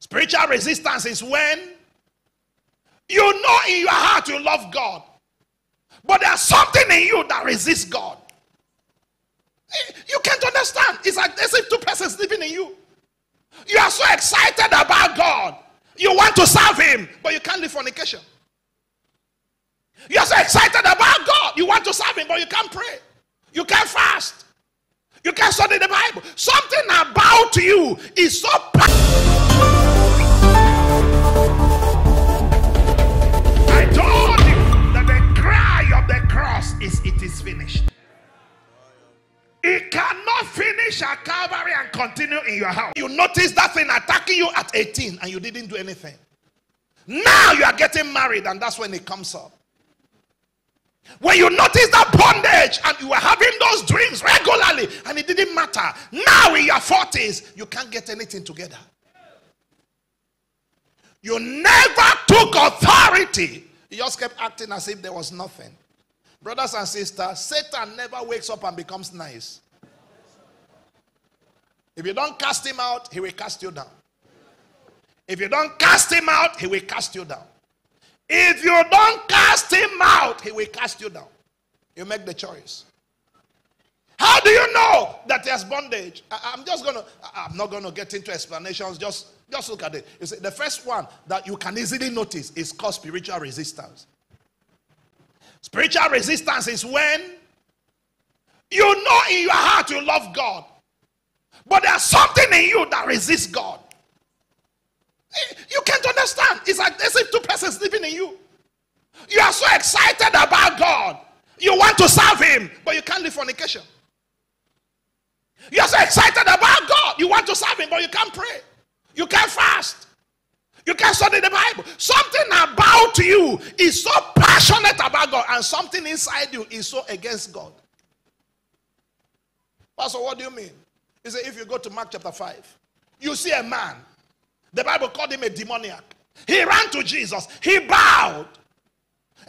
Spiritual resistance is when you know in your heart you love God, but there's something in you that resists God. You can't understand. It's like there's two persons living in you. You are so excited about God. You want to serve Him, but you can't live fornication. You are so excited about God. You want to serve Him, but you can't pray. You can't fast. You can't study the Bible. Something about you is so. It cannot finish at Calvary and continue in your house. You notice that thing attacking you at 18 and you didn't do anything. Now you are getting married and that's when it comes up. When you notice that bondage and you were having those dreams regularly and it didn't matter. Now in your 40s, you can't get anything together. You never took authority. You just kept acting as if there was nothing. Brothers and sisters, Satan never wakes up and becomes nice. If you don't cast him out, he will cast you down. If you don't cast him out, he will cast you down. If you don't cast him out, he will cast you down. You make the choice. How do you know that there's bondage? I, am just gonna. I'm not gonna get into explanations. Just, just look at it. You see, the first one that you can easily notice is called spiritual resistance. Spiritual resistance is when you know in your heart you love God, but there's something in you that resists God. You can't understand. It's like there's two persons living in you. You are so excited about God. You want to serve Him, but you can't live fornication. You are so excited about God. You want to serve Him, but you can't pray. You can't fast. You can't study the Bible. Something about you is so passionate about God, and something inside you is so against God. Pastor, what do you mean? He said, if you go to Mark chapter 5, you see a man the Bible called him a demoniac. He ran to Jesus, he bowed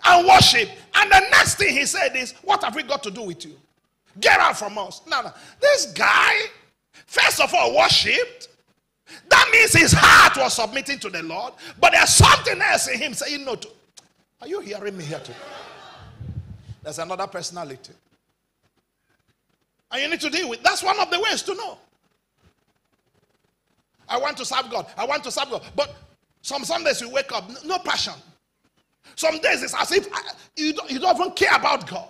and worshiped. And the next thing he said is, What have we got to do with you? Get out from us. No, no. This guy, first of all, worshiped. Means his heart was submitting to the Lord, but there's something else in him saying no to. Are you hearing me here too? There's another personality. And you need to deal with that's one of the ways to know. I want to serve God. I want to serve God. But some Sundays you wake up, no passion. Some days it's as if you don't, you don't even care about God.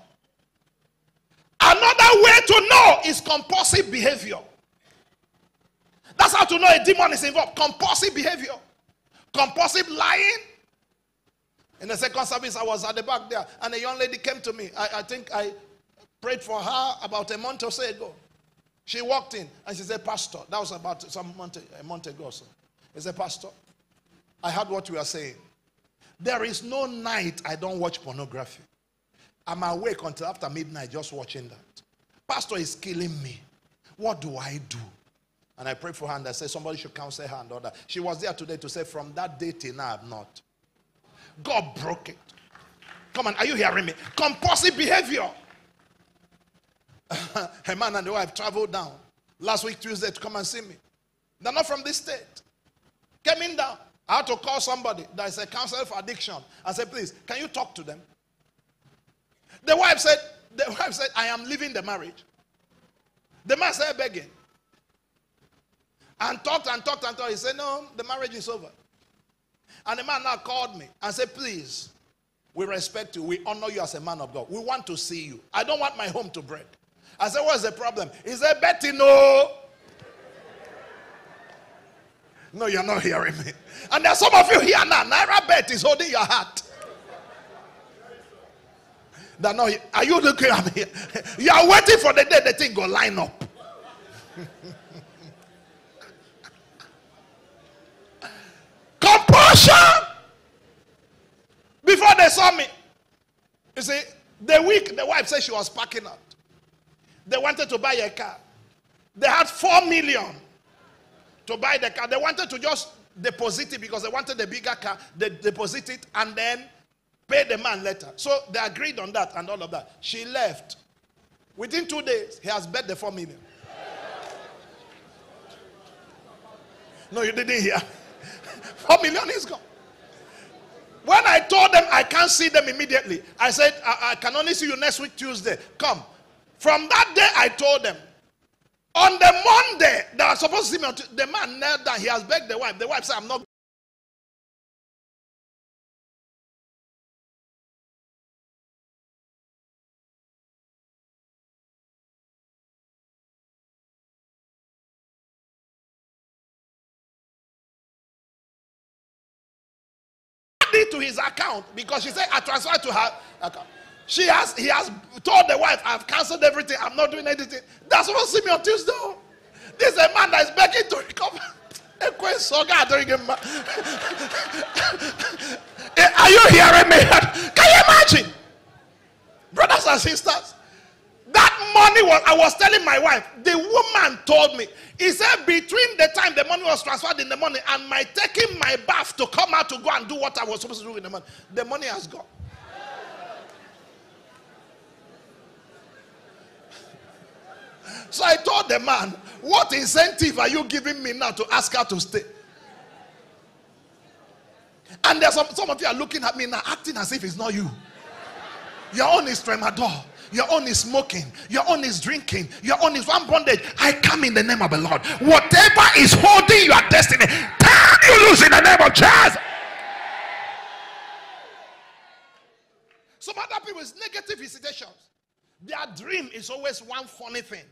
Another way to know is compulsive behavior. That's how to know a demon is involved. Compulsive behavior. Compulsive lying. In the second service, I was at the back there, and a young lady came to me. I, I think I prayed for her about a month or so ago. She walked in and she said, Pastor, that was about some month, a month ago. So. He said, Pastor, I heard what you are saying. There is no night I don't watch pornography. I'm awake until after midnight just watching that. Pastor is killing me. What do I do? And I prayed for her and I said, somebody should counsel her and all that. She was there today to say, from that day till now, I've not. God broke it. Come on, are you hearing me? Compulsive behavior. Her man and the wife traveled down last week Tuesday to come and see me. They're not from this state. Came in down. I had to call somebody that is a counselor for addiction I said, please, can you talk to them? The wife said, the wife said, I am leaving the marriage. The man said, begging. And talked and talked and talked. He said, No, the marriage is over. And the man now called me and said, Please, we respect you. We honor you as a man of God. We want to see you. I don't want my home to break. I said, What's the problem? He said, Betty, no. No, you're not hearing me. And there's some of you here now. Naira Bet is holding your heart. That no, are you looking at me? You are waiting for the day the thing go line up. Compulsion. Before they saw me, you see, the week the wife said she was packing up. They wanted to buy a car. They had four million to buy the car. They wanted to just deposit it because they wanted a bigger car. They deposit it and then pay the man later. So they agreed on that and all of that. She left. Within two days, he has bet the four million. No, you didn't hear. Four million is gone. When I told them I can't see them immediately, I said, I, I can only see you next week, Tuesday. Come. From that day, I told them. On the Monday, they are supposed to see me. The man knelt down. He has begged the wife. The wife said, I'm not to his account because she said I transferred to her account. She has he has told the wife, I've cancelled everything, I'm not doing anything. That's what see me on Tuesday. This is a man that is begging to recover. Eh, are you hearing me? Can you imagine? Brothers and sisters, money was, I was telling my wife, the woman told me, he said, between the time the money was transferred in the morning and my taking my bath to come out to go and do what I was supposed to do in the morning, the money has gone. So I told the man, What incentive are you giving me now to ask her to stay? And there's some, some of you are looking at me now, acting as if it's not you. Your own is tramadol. Your own is smoking. Your own is drinking. Your own is one bondage. I come in the name of the Lord. Whatever is holding your destiny, turn you loose in the name of Jesus. Some other people's negative visitations. Their dream is always one funny thing.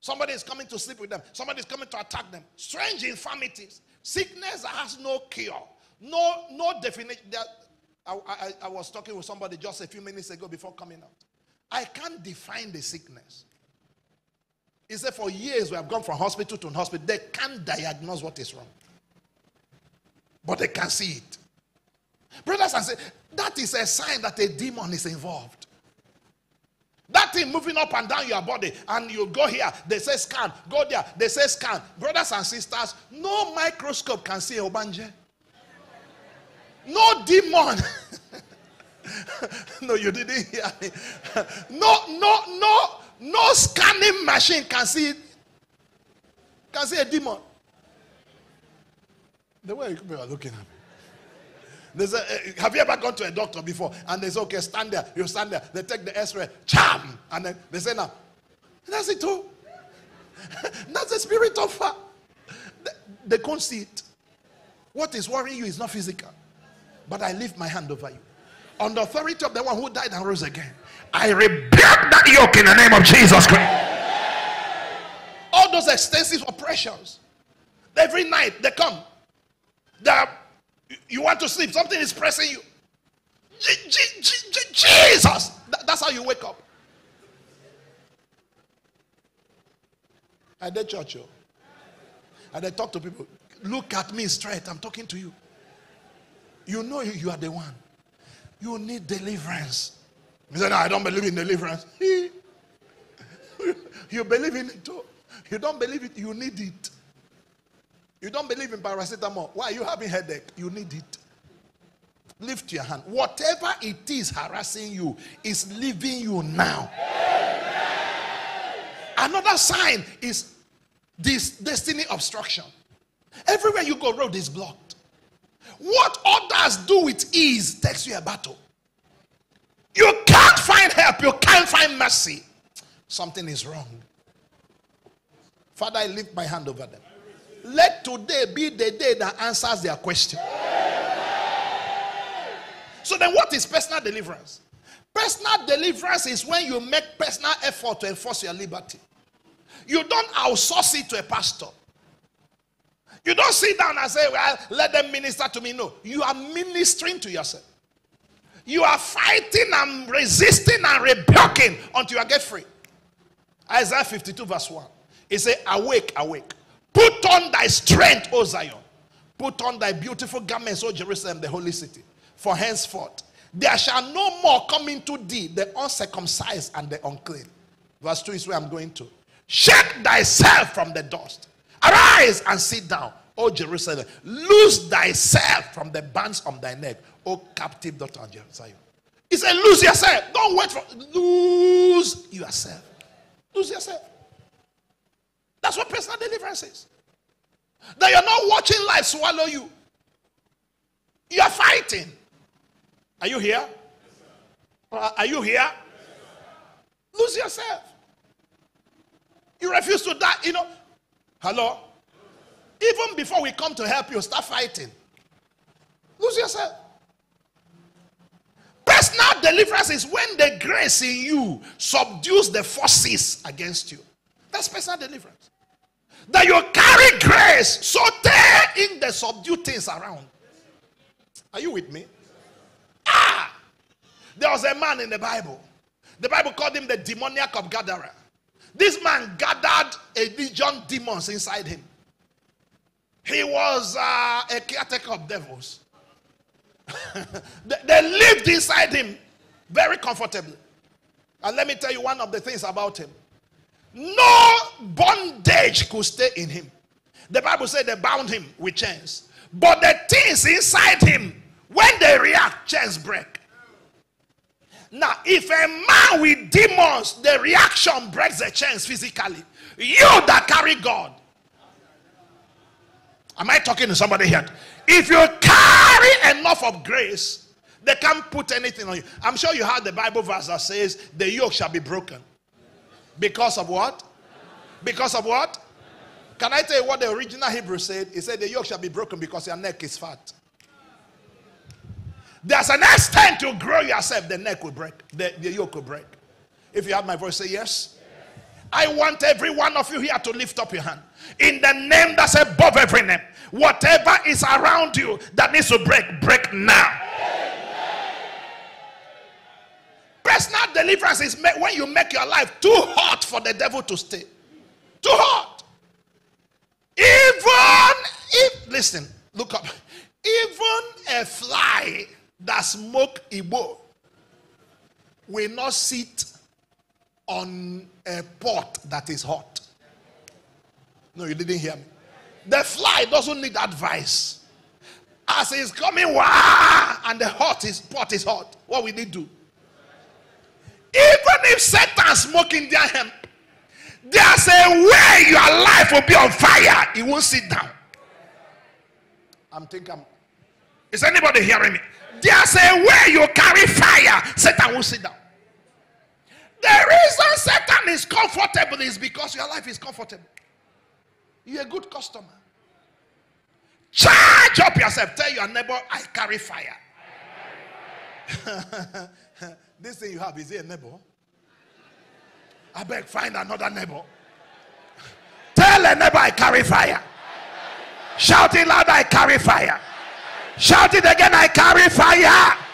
Somebody is coming to sleep with them. Somebody is coming to attack them. Strange infirmities. Sickness has no cure. No, no definition. I, I, I was talking with somebody just a few minutes ago before coming out. I can't define the sickness. He said, for years we have gone from hospital to hospital. They can't diagnose what is wrong. But they can see it. Brothers and sisters, that is a sign that a demon is involved. That thing moving up and down your body, and you go here, they say scan, go there, they say scan. Brothers and sisters, no microscope can see a Ogbanje. No demon. no, you didn't hear me. No, no, no, no scanning machine can see can see a demon. The way you are looking at me. There's a, uh, have you ever gone to a doctor before and they say, okay, stand there, you stand there. They take the x-ray, cham, and then they say, now, that's it too. that's the spirit of her. They, they can't see it. What is worrying you is not physical. But I lift my hand over you on the authority of the one who died and rose again. I rebuke that yoke in the name of Jesus Christ. All those extensive oppressions, every night they come. They you want to sleep, something is pressing you. Jesus! That's how you wake up. I did church, oh? and I talk to people. Look at me straight. I'm talking to you. You know you are the one. You need deliverance. He said, no, I don't believe in deliverance. you believe in it too. You don't believe it, you need it. You don't believe in paracetamol. Why are you having headache? You need it. Lift your hand. Whatever it is harassing you is leaving you now. Another sign is this destiny obstruction. Everywhere you go, road is blocked. What others do with ease takes you a battle. You can't find help, you can't find mercy. Something is wrong. Father, I lift my hand over them. Let today be the day that answers their question. So then, what is personal deliverance? Personal deliverance is when you make personal effort to enforce your liberty. You don't outsource it to a pastor. You don't sit down and say, Well, let them minister to me. No, you are ministering to yourself. You are fighting and resisting and rebuking until you get free. Isaiah 52, verse 1. It says, Awake, awake. Put on thy strength, O Zion. Put on thy beautiful garments, O Jerusalem, the holy city. For henceforth, there shall no more come into thee the uncircumcised and the unclean. Verse 2 is where I'm going to. Shake thyself from the dust Arise and sit down, O Jerusalem. Loose thyself from the bands on thy neck, O captive daughter of Jerusalem. He said, Lose yourself. Don't wait for lose yourself. Lose yourself. That's what personal deliverance is. That you're not watching life swallow you. You're fighting. Are you here? Uh, are you here? Lose yourself. You refuse to die. You know, hello? Even before we come to help you, start fighting. Lose yourself. Personal deliverance is when the grace in you subdues the forces against you. That's personal deliverance. That you carry grace, so tear in the subdued things around. Are you with me? Ah! There was a man in the Bible. The Bible called him the demoniac of Gadara. This man gathered a legion demons inside him. He was uh, a caretaker of devils. they lived inside him very comfortably. And let me tell you one of the things about him. No bondage could stay in him. The Bible said they bound him with chains. But the things inside him, when they react, chains break. Now, if a man with demons, the reaction breaks the chains physically. You that carry God. Am I talking to somebody here? If you carry enough of grace, they can't put anything on you. I'm sure you heard the Bible verse that says, The yoke shall be broken. Because of what? Because of what? Can I tell you what the original Hebrew said? He said, The yoke shall be broken because your neck is fat. There's an extent to grow yourself, the neck will break, the, the yoke will break. If you have my voice, say yes. I want every one of you here to lift up your hand. In the name that's above every name. Whatever is around you that needs to break, break now. Personal deliverance is when you make your life too hot for the devil to stay. Too hot. Even if, listen, look up. Even a fly that smoke Igbo will not sit on a pot that is hot. No, you didn't hear me. The fly doesn't need advice. As he's coming, wah, and the hot is pot is hot. What will they do? Even if Satan smoking their hemp, there's a way your life will be on fire. He won't sit down. I'm thinking. Is anybody hearing me? There's a way you carry fire. Satan will sit down. The reason Satan is comfortable is because your life is comfortable. You're a good customer. Charge up yourself. Tell your neighbor, I carry fire. this thing you have, is it a neighbor? I beg, find another neighbor. Tell a neighbor, I carry fire. Shout it loud, I carry fire. Shout it again. I carry fire.